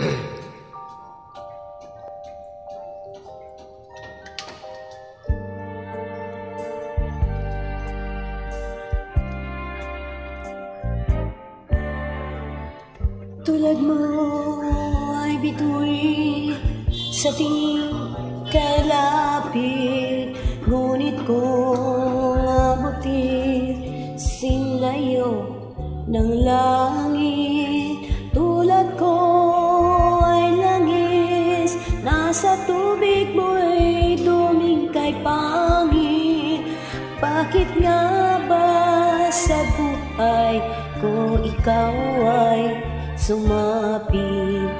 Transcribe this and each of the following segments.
Tulad mo ay bituin sa tingin kalapit Ngunit kung abutin sinlayo ng langit pangit. Bakit nga ba sa buhay ko ikaw ay sumapit?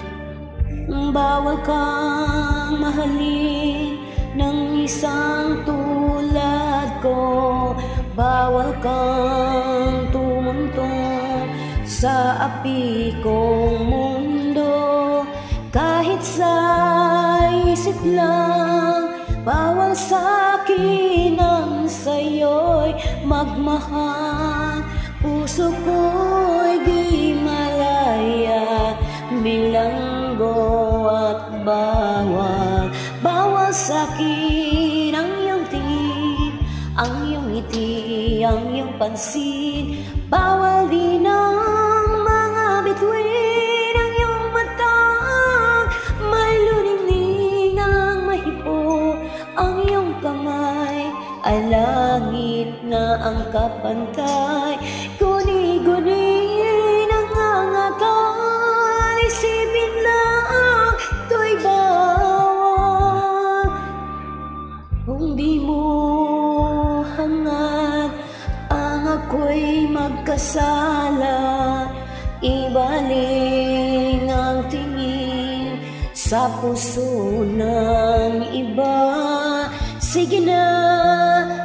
Bawal kang mahalin ng isang tulad ko. Bawal kang tumuntong sa api kong mundo. Kahit sa isip lang Bawal sa akin ang sa'yo'y magmahal. Puso ko'y di malaya Bilanggo at bawal. Bawal sa ang iyong tingin Ang iyong ngiti, ang iyong pansin. Bawal din kamay ay langit na ang kapantay. Guni-guni nangangatal Isipin lang to'y bawal. Kung di mo hangad Ang ako'y magkasala. Ibaling ang tingin Sa puso ng iba Sige na,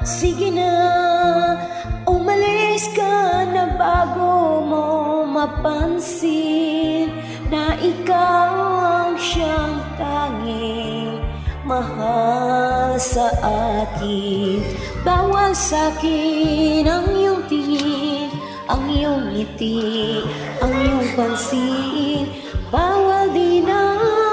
sige na Umalis ka na bago mo mapansin Na ikaw ang siyang tanging mahal sa akin. Bawal sa akin ang iyong tingin Ang iyong ngiti, ang iyong pansin. Bawal din ang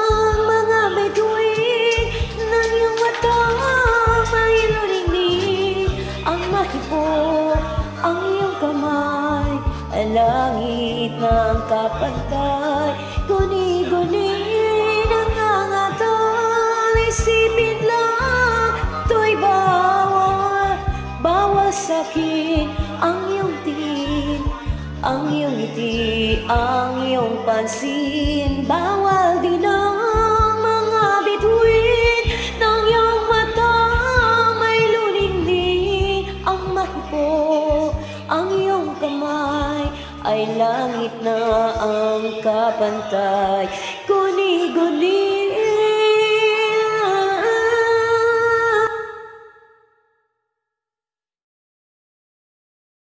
langit ng kapantay. Guni-guni nangangatal Isipin lang to'y bawal. Bawal sa akin ang iyong tingin Ang iyong ngiti, ang iyong pansin. Bawal langit na ang kapantay. Guni-guni